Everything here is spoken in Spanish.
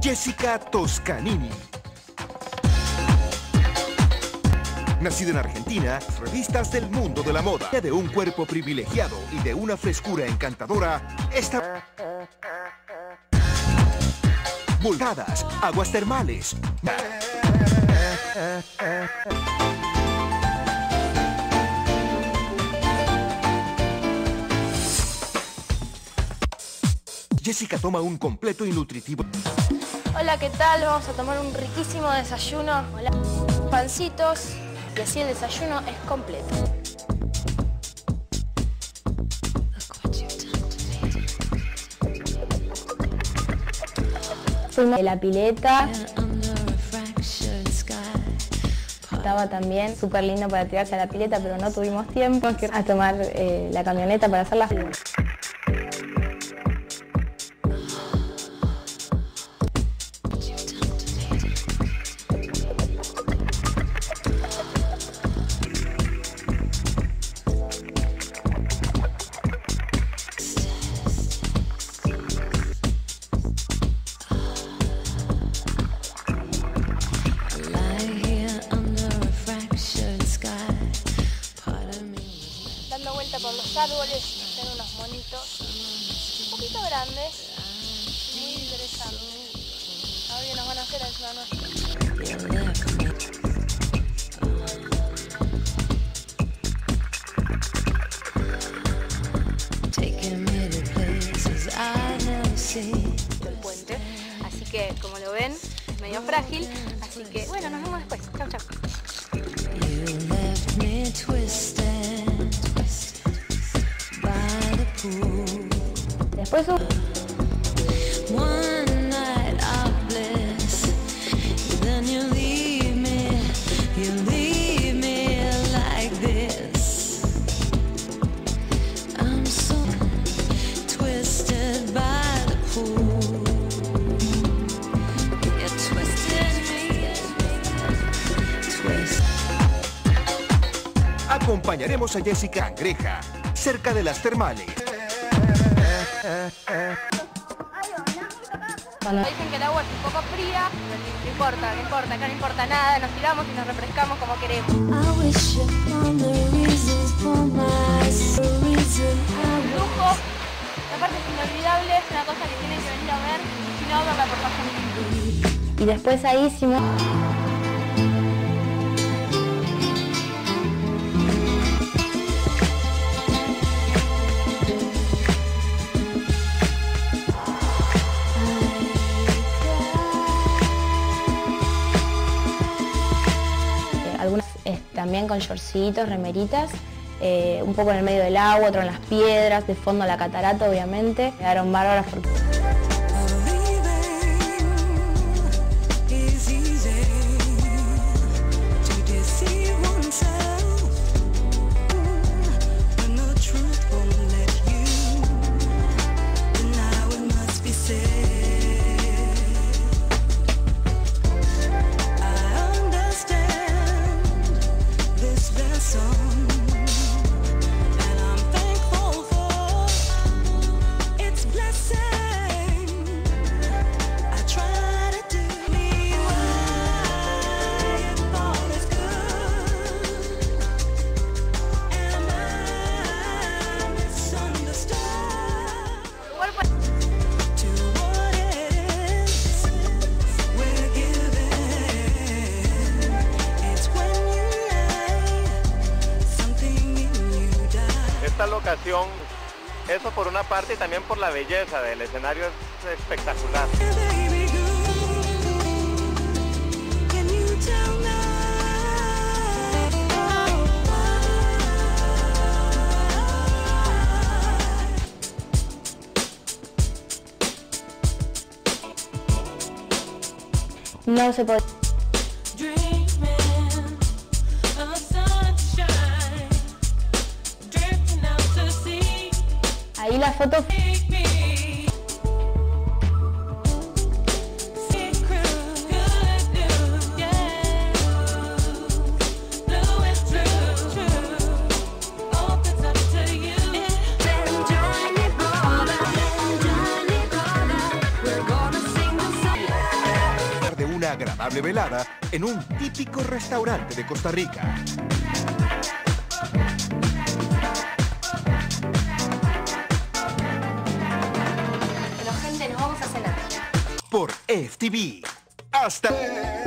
Jessica Toscanini. Nacida en Argentina, revistas del mundo de la moda, de un cuerpo privilegiado y de una frescura encantadora, esta... Voltadas, aguas termales. Jessica toma un completo y nutritivo. Hola, ¿qué tal? Vamos a tomar un riquísimo desayuno. Hola. Pancitos y así el desayuno es completo. Fuimos de la pileta. Estaba también súper lindo para tirarse a la pileta, pero no tuvimos tiempo a tomar eh, la camioneta para hacer las dando árboles, están unos monitos un poquito grandes, muy interesantes. A ver qué nos van a hacer encima nuestra. El puente. Así que, como lo ven, es medio frágil. Así que, bueno, nos vemos después. Chau, chau. Me, twisted. Acompañaremos a Jessica Cangreja, cerca de las termales. Cuando dicen que el agua es un poco fría, no importa, no importa, acá no importa nada, nos tiramos y nos refrescamos como queremos. I wish upon the reasons for my reason I Lujo, la parte es inolvidable, es una cosa que tienen que venir a ver, si no, verla por favor. Y después ahí hicimos... también con shortcitos, remeritas, eh, un poco en el medio del agua, otro en las piedras, de fondo la catarata obviamente. Quedaron bárbaras porque eso por una parte y también por la belleza del escenario es espectacular. No se puede... gonna sing the una agradable velada en un típico restaurante de Costa Rica. Por FTV. Hasta...